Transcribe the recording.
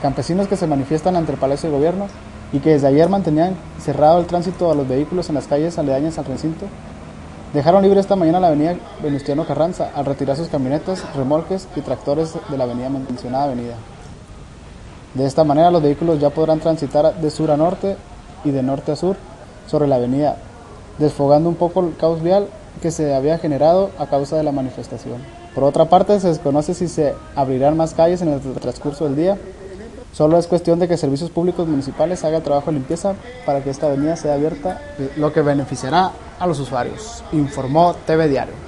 campesinos que se manifiestan ante el Palacio de Gobierno y que desde ayer mantenían cerrado el tránsito a los vehículos en las calles aledañas al recinto, dejaron libre esta mañana la avenida Venustiano Carranza al retirar sus camionetas, remolques y tractores de la avenida mencionada avenida. De esta manera los vehículos ya podrán transitar de sur a norte y de norte a sur sobre la avenida, desfogando un poco el caos vial que se había generado a causa de la manifestación. Por otra parte, se desconoce si se abrirán más calles en el transcurso del día. Solo es cuestión de que Servicios Públicos Municipales haga trabajo de limpieza para que esta avenida sea abierta, lo que beneficiará a los usuarios, informó TV Diario.